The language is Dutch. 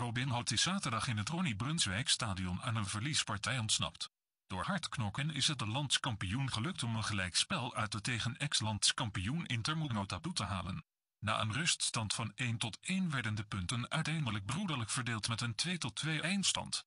Robin Hood is zaterdag in het Ronnie Brunswijk stadion aan een verliespartij ontsnapt. Door hard knokken is het de landskampioen gelukt om een gelijkspel uit de tegen ex-landskampioen Inter Nota te halen. Na een ruststand van 1 tot 1 werden de punten uiteindelijk broederlijk verdeeld met een 2 tot 2 eindstand.